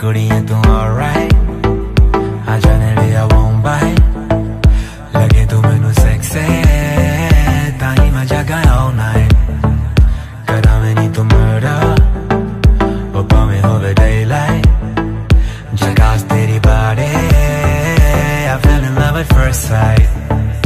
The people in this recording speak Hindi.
कुड़िया तू ऑलराइट आ जाने लिया बॉम्बे लगे तू मेनू सेक्सी ताई मैं जगाया ऑल नाइट करा मैंने तू मर्डर ओ पावे होवे डेलाइट जगास तेरी body I fell in love at first sight